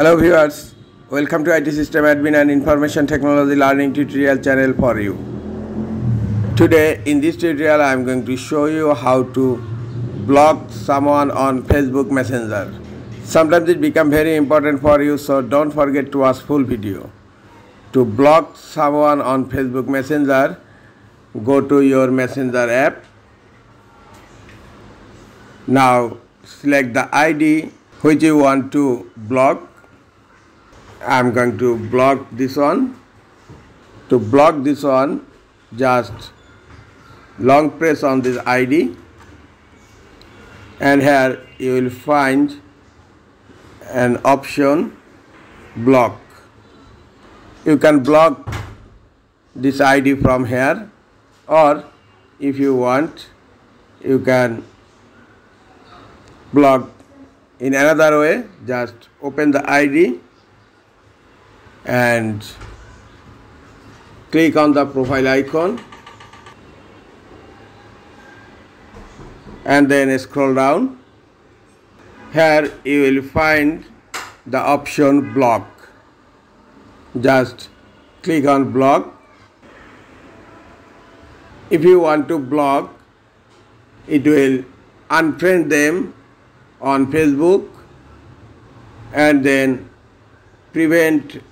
Hello viewers, welcome to IT System Admin and Information Technology Learning tutorial channel for you. Today in this tutorial I am going to show you how to block someone on Facebook Messenger. Sometimes it become very important for you so don't forget to watch full video. To block someone on Facebook Messenger, go to your Messenger app. Now select the ID which you want to block I'm going to block this one to block this one just long press on this ID and here you will find an option block. You can block this ID from here or if you want you can block in another way just open the ID and click on the profile icon and then scroll down. Here you will find the option block. Just click on block. If you want to block it will unfriend them on Facebook and then prevent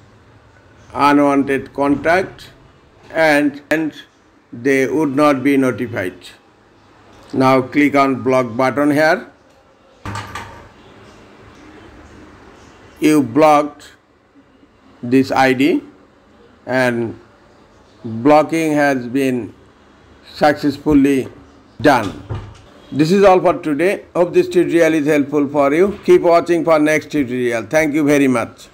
unwanted contact and, and they would not be notified. Now click on block button here. You blocked this ID and blocking has been successfully done. This is all for today. Hope this tutorial is helpful for you. Keep watching for next tutorial. Thank you very much.